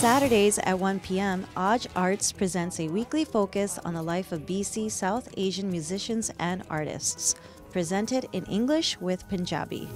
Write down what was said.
Saturdays at 1 p.m., AAJ Arts presents a weekly focus on the life of BC South Asian musicians and artists, presented in English with Punjabi.